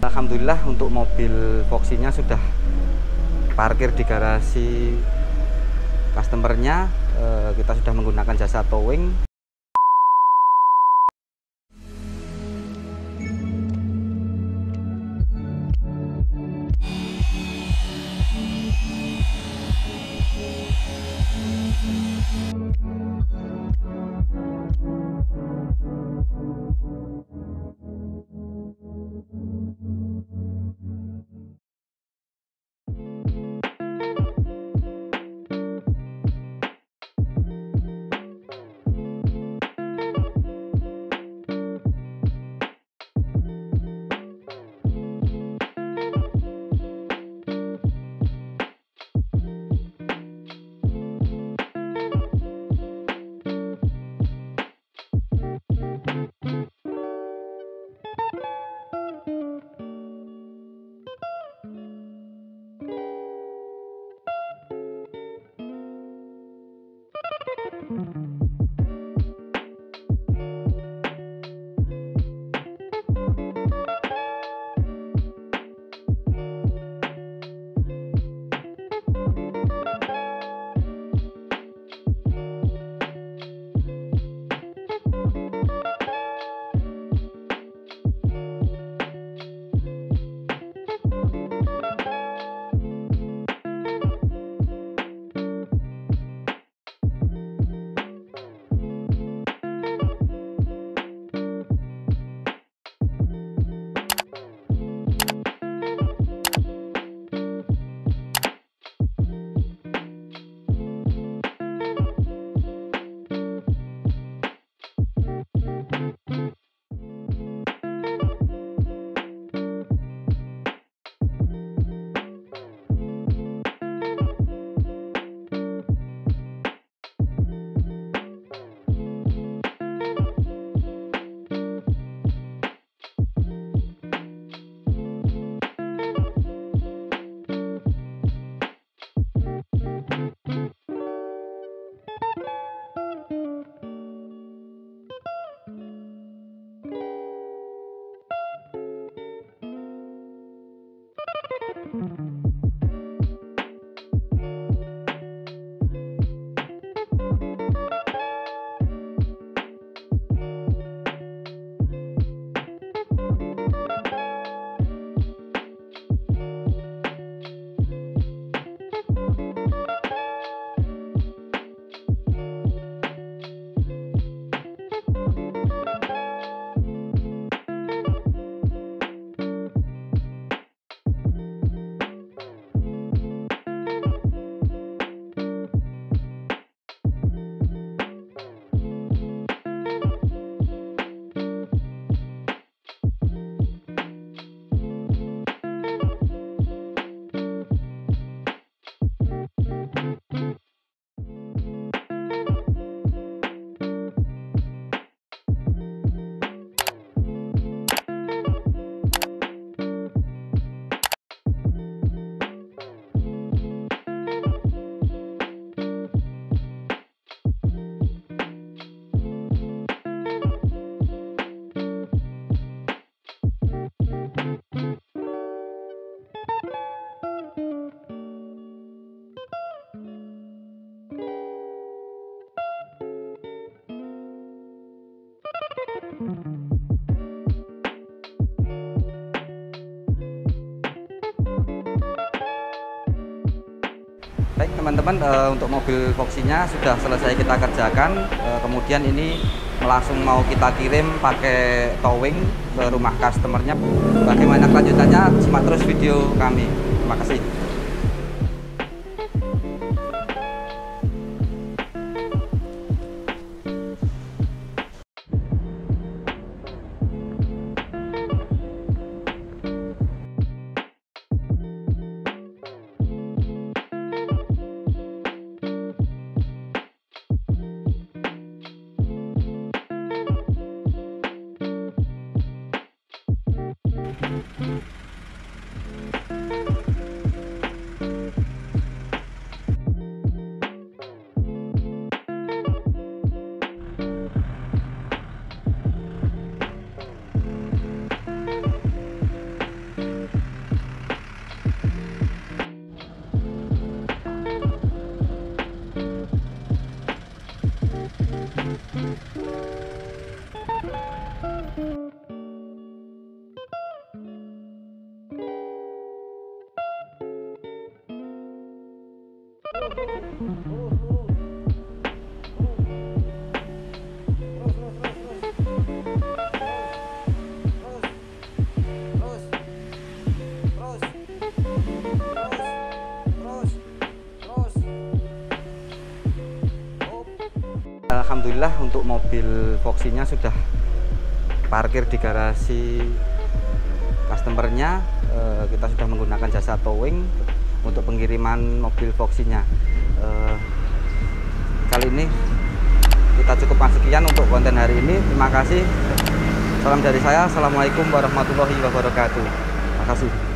Alhamdulillah untuk mobil Foxy-nya sudah parkir di garasi customernya. Eh, kita sudah menggunakan jasa towing Baik teman-teman uh, untuk mobil Foxy-nya sudah selesai kita kerjakan. Uh, kemudian ini langsung mau kita kirim pakai towing ke rumah customernya. Bagaimana kelanjutannya? Simak terus video kami. Terima kasih Alhamdulillah untuk mobil Foxy-nya sudah parkir di garasi customernya. Eh, kita sudah menggunakan jasa towing untuk pengiriman mobil Foxy-nya. Eh, kali ini kita cukupkan sekian untuk konten hari ini. Terima kasih. Salam dari saya. Assalamualaikum warahmatullahi wabarakatuh. Terima kasih